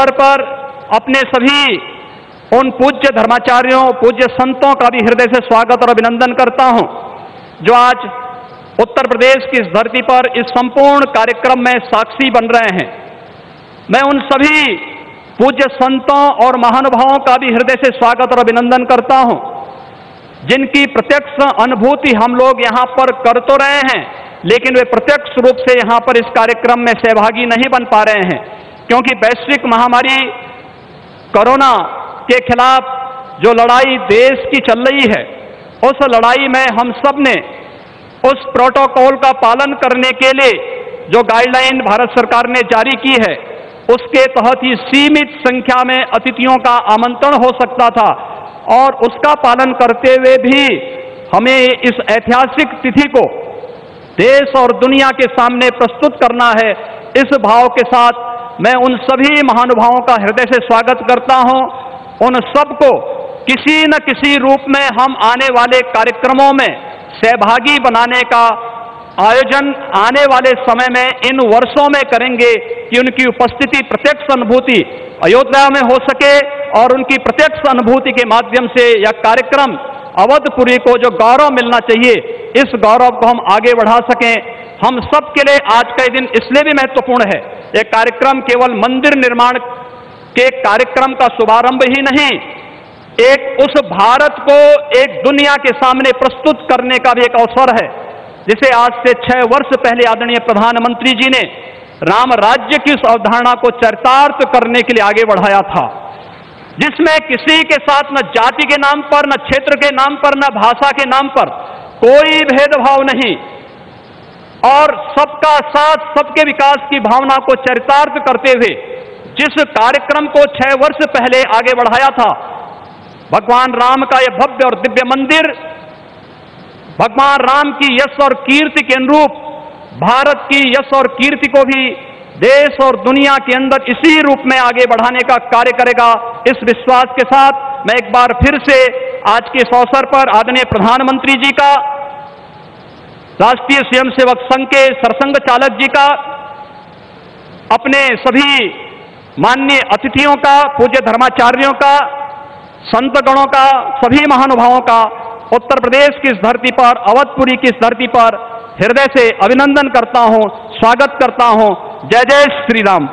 अवसर पर अपने सभी उन पूज्य धर्माचार्यों, पूज्य संतों का भी हृदय से स्वागत और अभिनंदन करता हूँ, जो आज उत्तर प्रदेश की इस धरती पर इस संपूर्ण कार्यक्रम में साक्षी बन रहे हैं। मैं उन सभी पूज्य संतों और महानुभावों का भी हृदय से स्वागत और अभिनंदन करता हूँ, जिनकी प्रत्यक्ष अनुभूति हम लोग यहाँ पर कर तो रहे हैं, लेकिन वे प्रत्यक्ष रूप से यहाँ पर इस कार्यक्रम में सहभागी नहीं बन पा रहे हैं। क्योंकि वैश्विक महामारी कोरोना के खिलाफ जो लड़ाई देश की चल रही है, उस लड़ाई में हम सबने उस प्रोटोकॉल का पालन करने के लिए जो गाइडलाइन भारत सरकार ने जारी की है, उसके तहत ही सीमित संख्या में अतिथियों का आमंत्रण हो सकता था और उसका पालन करते हुए भी हमें इस ऐतिहासिक तिथि को देश और दुनिया के सामने प्रस्तुत करना है, इस भाव के साथ मैं उन सभी महानुभावों का हृदय से स्वागत करता हूँ। उन सबको किसी न किसी रूप में हम आने वाले कार्यक्रमों में सहभागी बनाने का आयोजन आने वाले समय में, इन वर्षों में करेंगे कि उनकी उपस्थिति प्रत्यक्ष अनुभूति अयोध्या में हो सके और उनकी प्रत्यक्ष अनुभूति के माध्यम से यह कार्यक्रम अवधपुरी को जो गौरव मिलना चाहिए, इस गौरव को हम आगे बढ़ा सकें। हम सब के लिए आज का दिन इसलिए भी महत्वपूर्ण है। यह कार्यक्रम केवल मंदिर निर्माण के कार्यक्रम का शुभारंभ ही नहीं, एक उस भारत को एक दुनिया के सामने प्रस्तुत करने का भी एक अवसर है, जिसे आज से छह वर्ष पहले आदरणीय प्रधानमंत्री जी ने राम राज्य की उस अवधारणा को चरितार्थ करने के लिए आगे बढ़ाया था, जिसमें किसी के साथ न जाति के नाम पर, न क्षेत्र के नाम पर, न भाषा के नाम पर कोई भेदभाव नहीं और सबका साथ, सबके विकास की भावना को चरितार्थ करते हुए, जिस कार्यक्रम को छह वर्ष पहले आगे बढ़ाया था, भगवान राम का यह भव्य और दिव्य मंदिर, भगवान राम की यश और कीर्ति के अनुरूप, भारत की यश और कीर्ति को भी देश और दुनिया के अंदर इसी रूप में आगे बढ़ाने का कार्य करेगा, इस विश्वास के साथ मैं एक बार फिर से आज के इस अवसर पर आदरणीय प्रधानमंत्री जी का राष्ट्रीय स्वयंसेवक संघ के सरसंघ चालक जी का अपने सभी माननीय अतिथियों का, पूज्य धर्माचार्यों का, संतगणों का, सभी महानुभावों का उत्तर प्रदेश की इस धरती पर, अवधपुरी की इस धरती पर हृदय से अभिनंदन करता हूँ, स्वागत करता हूँ। जय जय श्री राम।